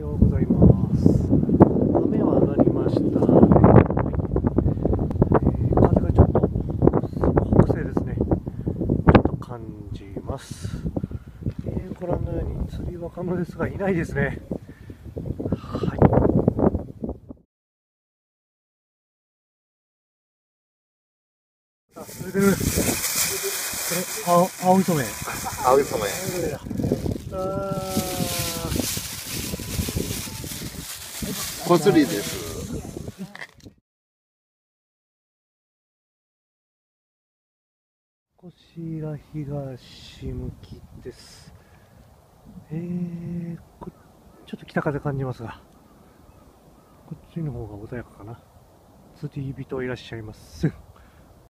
ようございます。雨は上がりました。えー風がちょっと北西ですね。ちょっと感じます。えーご覧のように釣り若者ですがいないですね。はい。あ、それで、これ、青、青磯目。青い染め。あ小釣りです。こちら東向きです。えー、こちょっと北風感じますが、こっちの方が穏やかかな。釣り人いらっしゃいます。